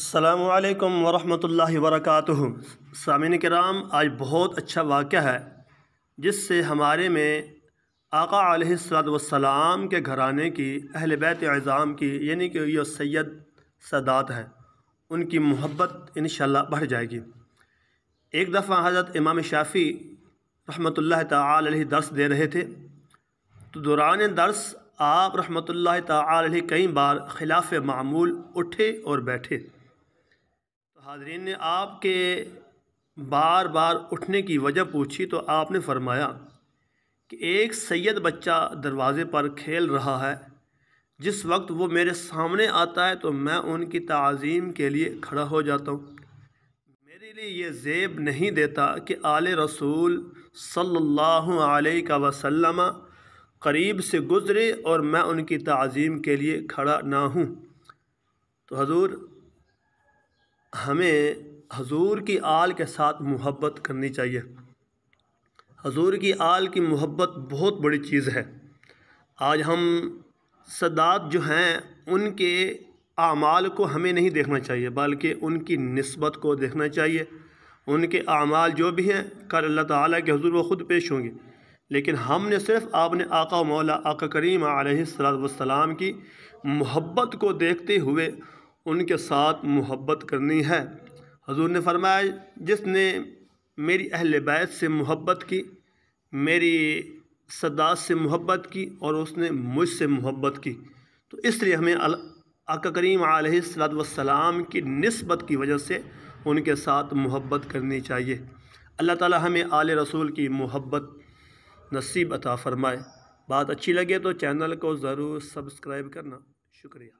السلام علیکم ورحمۃ اللہ وبرکاتہ۔ سامعین کرام، آج بہت اچھا واقعہ ہے، جس سے ہمارے میں آقا علیہ الصلاۃ والسلام کے گھرانے کی اہل بیت اعظام کی یعنی کہ یہ سید سادات ہیں، ان کی محبت انشاءاللہ بڑھ جائے گی۔ ایک دفعہ حضرت امام شافی رحمۃ اللہ تعالی علیہ درس دے رہے تھے۔ تو دوران درس آپ رحمۃ اللہ تعالی علیہ کئی بار خلاف معمول اٹھے اور بیٹھے۔ حاضرین نے آپ کے بار بار اٹھنے کی وجہ پوچھی تو آپ نے فرمایا کہ ایک سید بچہ دروازے پر کھیل رہا ہے، جس وقت وہ میرے سامنے آتا ہے تو میں ان کی تعظیم کے لیے کھڑا ہو جاتا ہوں۔ میرے لیے یہ زیب نہیں دیتا کہ آل رسول صلی اللہ علیہ وسلم قریب سے گزرے اور میں ان کی تعظیم کے لیے کھڑا نہ ہوں۔ تو حضور ہمیں حضور کی آل کے ساتھ محبت کرنی چاہیے۔ حضور کی آل کی محبت بہت بڑی چیز ہے۔ آج ہم صدات جو ہیں، ان کے اعمال کو ہمیں نہیں دیکھنا چاہیے، بلکہ ان کی نسبت کو دیکھنا چاہیے۔ ان کے اعمال جو بھی ہیں کر اللہ تعالیٰ کے حضور وہ خود پیش ہوں گے۔ لیکن ہم نے صرف آپ نے آقا و مولا آقا کریم علیہ السلام کی محبت کو دیکھتے ہوئے ان کے ساتھ محبت کرنی ہے۔ حضور نے فرمایا، جس نے میری اہل بیت سے محبت کی، میری صدات سے محبت کی اور اس نے مجھ سے محبت کی، تو اس لیے ہمیں آقا کریم علیہ السلام کی نسبت کی وجہ سے ان کے ساتھ محبت کرنی چاہیے۔ اللہ تعالی ہمیں آل رسول کی محبت نصیب عطا فرمائے۔ بات اچھی لگے تو چینل کو ضرور سبسکرائب کرنا۔ شکریہ۔